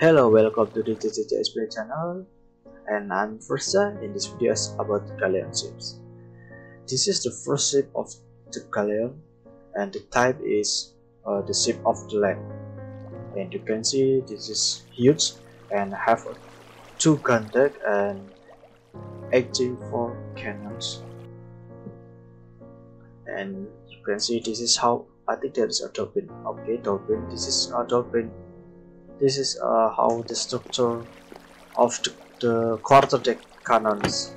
Hello, welcome to the TTTSP channel, and I'm Versa. In this video is about Galleon ships. This is the first ship of the Galleon, and the type is uh, the ship of the land. And you can see this is huge and have two gun deck and 84 cannons. And you can see this is how I think there is a dolphin. Okay, dolphin. This is a dolphin. This is uh, how the structure of the, the quarter deck cannons.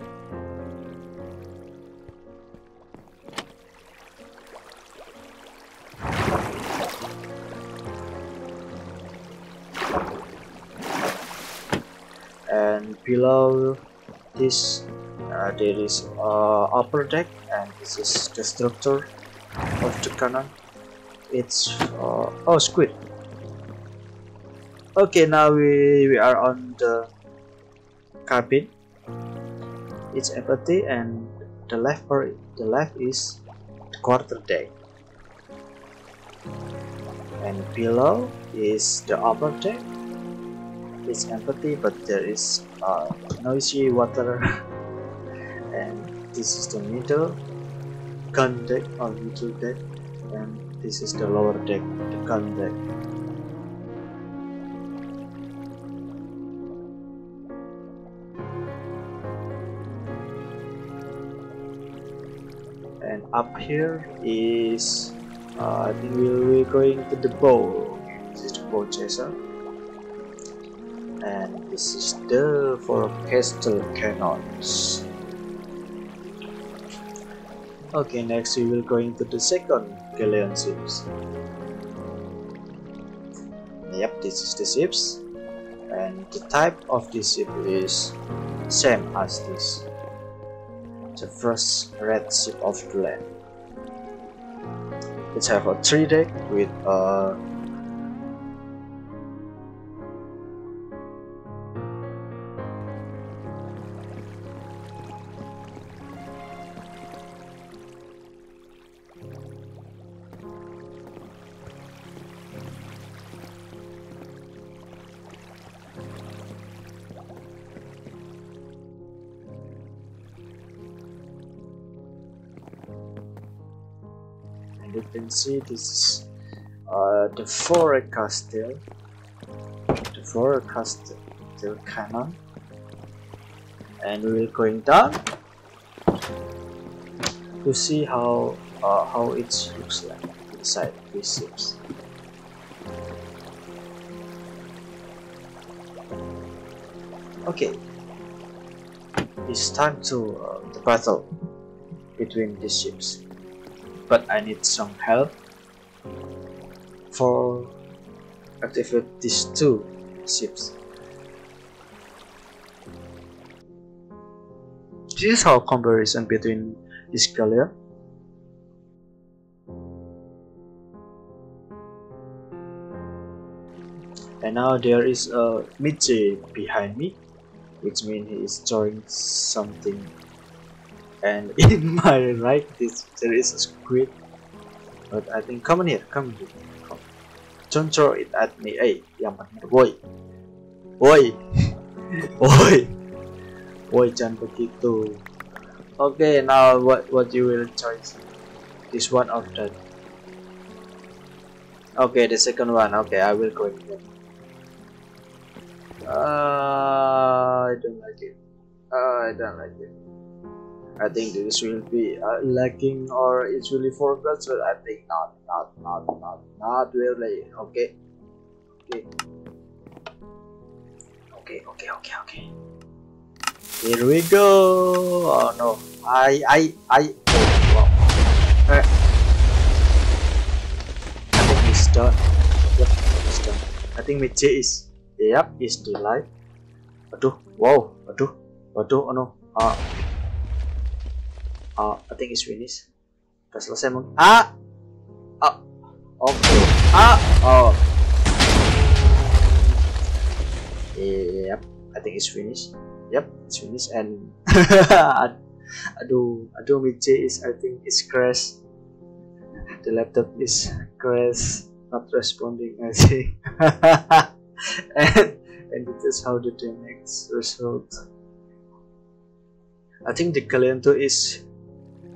And below this, uh, there is uh, upper deck, and this is the structure of the cannon it's uh, oh squid. Okay now we, we are on the cabin it's empty and the left part the left is quarter deck. And below is the upper deck. It's empty but there is uh, noisy water. And this is the middle gun deck or middle deck. And this is the lower deck, the gun deck. And up here is, uh, I think we'll be going to the bow. This is the bow chaser. And this is the for forecastle cannons. Okay, next we will go into the second Galleon ships. Yep, this is the ships. And the type of this ship is same as this. The first rate ship of the land. It have a 3 deck with a and you can see this is uh, the forecastle the forecastle cannon and we will going down to see how uh, how it looks like inside these ships. Okay. It's time to uh, the battle between these ships but I need some help for activate these two ships. This is how comparison between this galleon. And now there is a midge behind me, which means he is throwing something and in my right this there is a squid. But I think come here come here. Come. don't throw it at me. Hey yang benar boy. Boy. Boy. Boy jangan begitu okay now what what you will choose this one or that? Okay the second one. Okay I will go again uh, I don't like it. Uh, I don't like it I think this will be uh, lacking or it's really so I think not not not not not really. Okay? Okay. Okay okay okay okay. Here we go. Oh no. I I I oh wow. Uh, I think it's done. Yep it's done. I think J is yep is the light aduh wow aduh aduh oh no. Ah. uh, Oh, I think it's finished. Udah selesai mung. Ah! Oh. Oke. Okay. Ah! Oh. Yep, I think it's finished. Yep, it's finished and aduh, aduh, Michi is I think it's crash. the laptop is crash not responding I think and and this is how the next result I think the Caliento is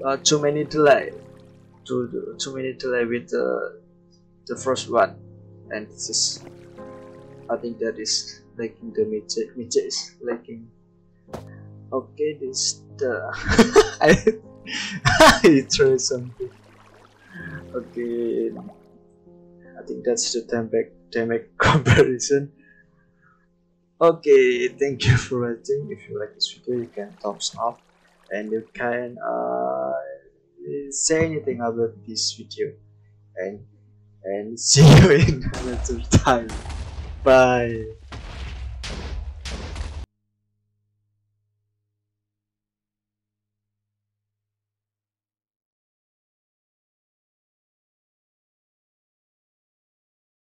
uh, too many delay too too many delay with the the first one. And this is I think that is lacking the midget midget is lacking. Okay this the I I try something. Okay I think that's the time back damage comparison. Okay thank you for watching. If you like this video you can thumbs up. And you can uh, say anything about this video? And and see you in another time. Bye